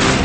you